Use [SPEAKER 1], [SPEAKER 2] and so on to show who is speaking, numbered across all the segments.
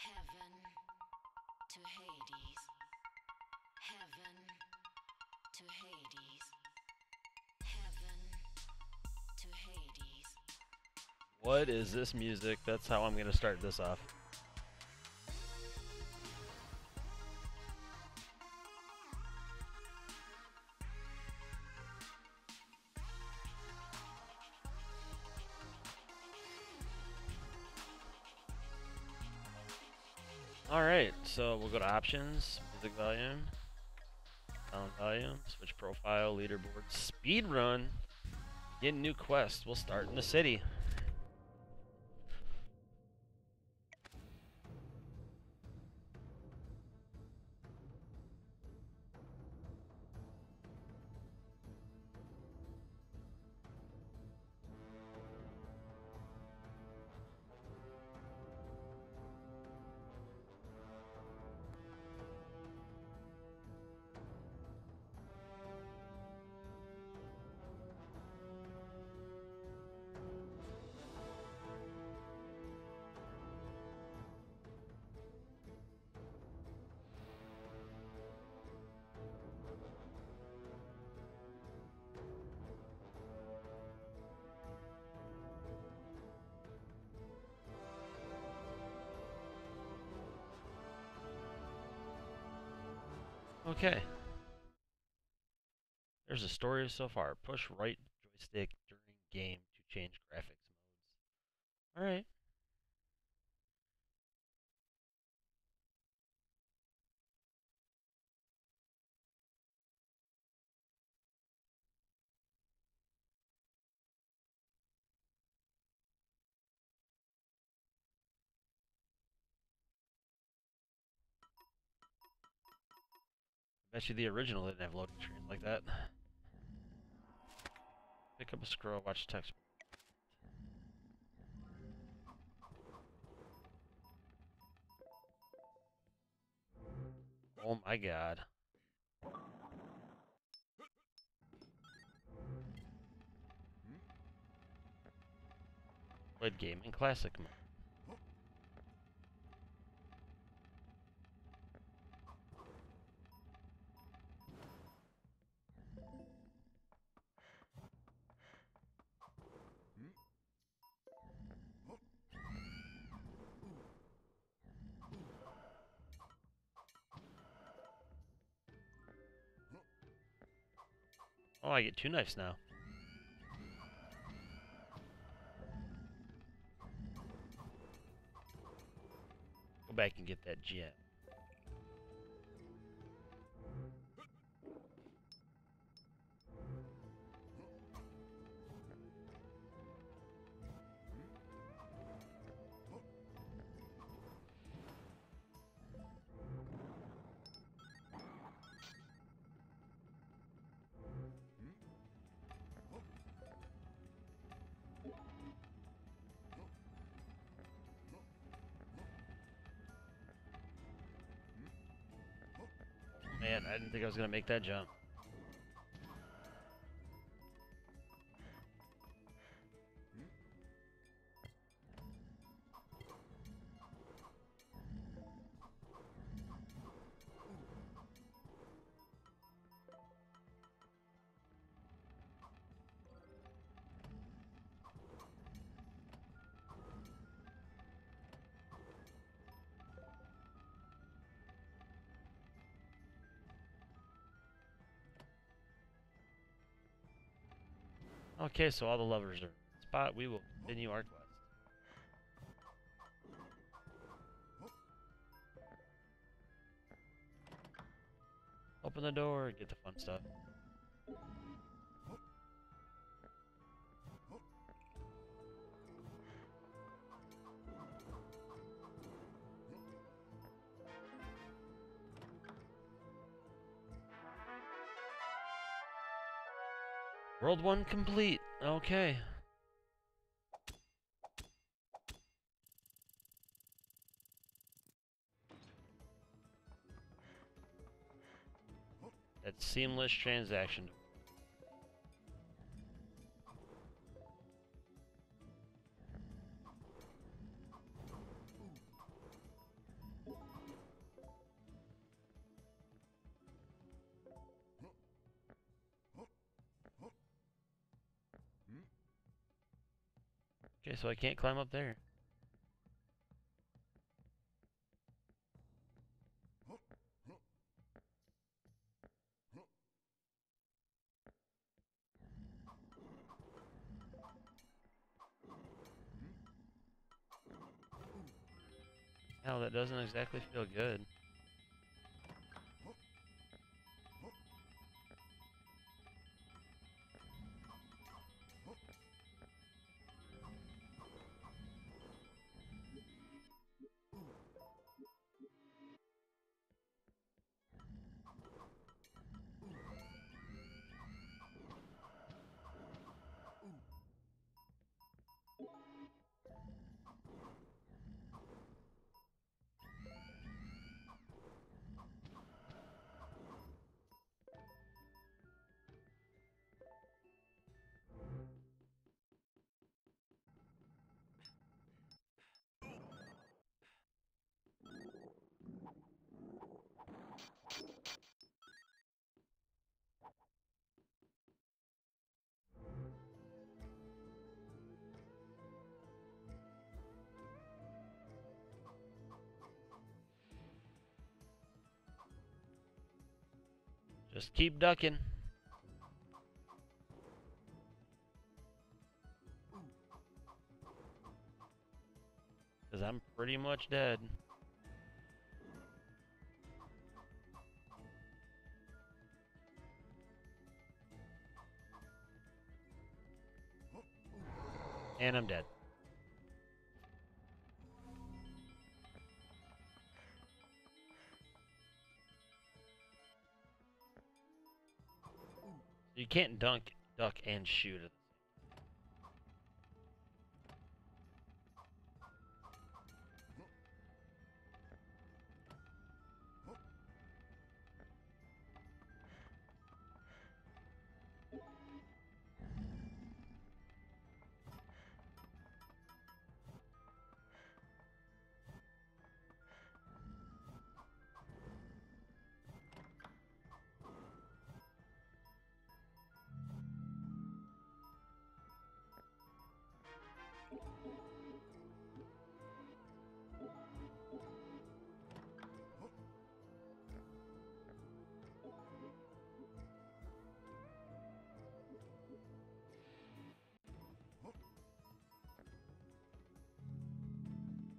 [SPEAKER 1] Heaven to Hades. Heaven to Hades. Heaven to Hades.
[SPEAKER 2] What is this music? That's how I'm gonna start this off. Alright, so we'll go to options, music volume, sound volume, switch profile, leaderboard, speed run, get new quest. We'll start in the city. Okay. There's a story so far. Push right joystick during game to change graphics modes. Alright. Bet you the original didn't have loading screens like that. Pick up a scroll, watch text. Oh my god. Played game in classic mode. Oh, I get two knives now. Go back and get that gem. Man, I didn't think I was gonna make that jump. Okay, so all the lovers are spot. We will continue our quest. Open the door, get the fun stuff. World 1 complete. Okay. That seamless transaction. So I can't climb up there. Hell, that doesn't exactly feel good. Just keep ducking. Because I'm pretty much dead. And I'm dead. Can't dunk, duck, and shoot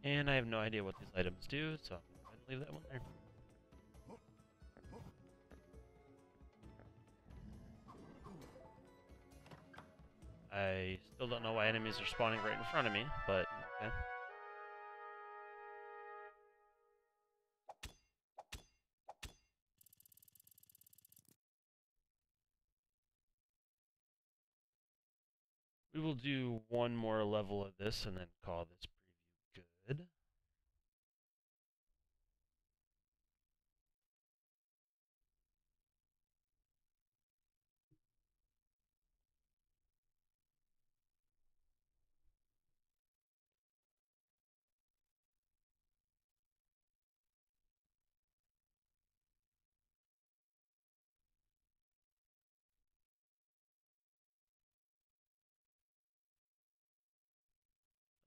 [SPEAKER 2] And I have no idea what these items do, so I'm going to leave that one there. I still don't know why enemies are spawning right in front of me, but okay. We will do one more level of this and then call this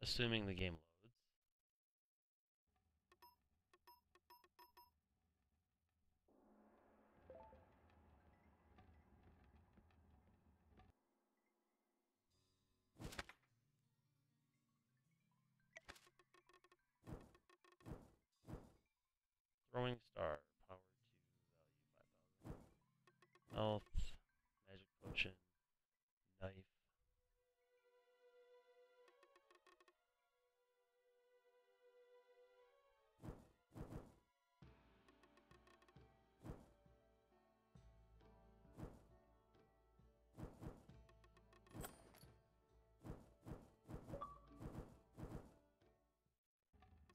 [SPEAKER 2] Assuming the game loads. Throwing star, power 2, value 5000. Health,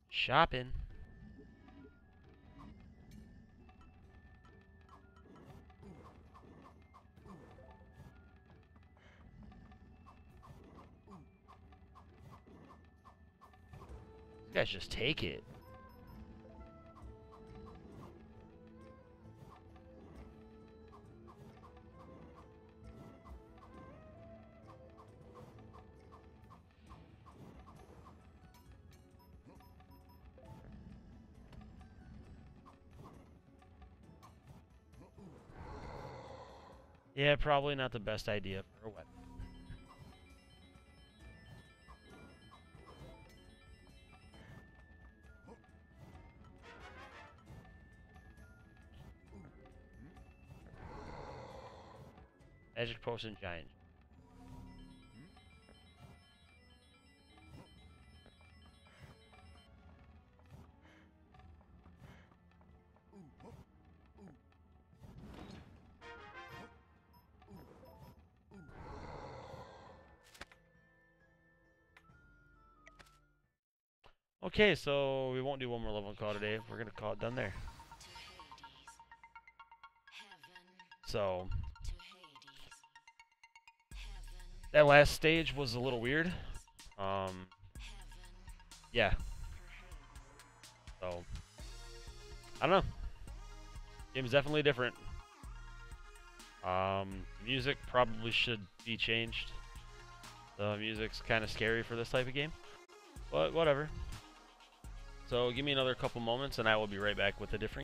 [SPEAKER 2] Shopping. You guys just take it. Yeah, probably not the best idea for a weapon. Magic potion giant. Okay, so we won't do one more level call today. We're gonna call it done there.
[SPEAKER 1] to
[SPEAKER 2] So
[SPEAKER 1] to
[SPEAKER 2] that last stage was a little weird. Um, yeah. So I don't know. Game's definitely different. Um, music probably should be changed. The music's kind of scary for this type of game, but whatever. So give me another couple moments, and I will be right back with a different.